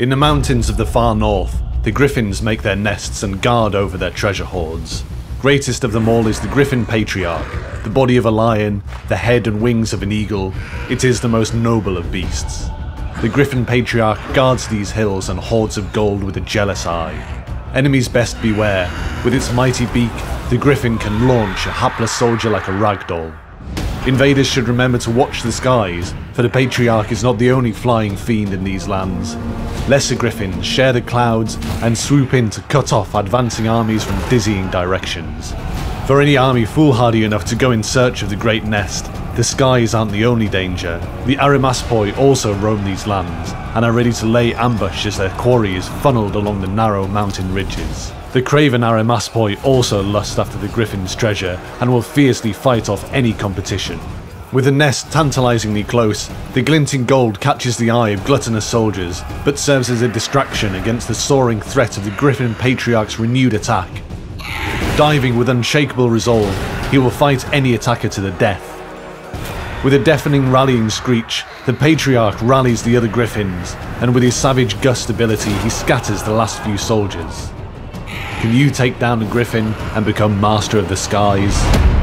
In the mountains of the far north, the griffins make their nests and guard over their treasure hoards. Greatest of them all is the Griffin Patriarch, the body of a lion, the head and wings of an eagle. It is the most noble of beasts. The Griffin Patriarch guards these hills and hoards of gold with a jealous eye. Enemies best beware. With its mighty beak, the Griffin can launch a hapless soldier like a ragdoll. Invaders should remember to watch the skies, for the Patriarch is not the only flying fiend in these lands. Lesser griffins share the clouds and swoop in to cut off advancing armies from dizzying directions. For any army foolhardy enough to go in search of the Great Nest, the skies aren't the only danger. The Arimaspoi also roam these lands, and are ready to lay ambush as their quarry is funneled along the narrow mountain ridges. The craven Arimaspoi also lust after the Griffin's treasure, and will fiercely fight off any competition. With the nest tantalizingly close, the glinting gold catches the eye of gluttonous soldiers, but serves as a distraction against the soaring threat of the Griffin Patriarch's renewed attack. Diving with unshakable resolve, he will fight any attacker to the death. With a deafening rallying screech, the Patriarch rallies the other Griffins, and with his savage gust ability, he scatters the last few soldiers. Can you take down the Griffin and become Master of the Skies?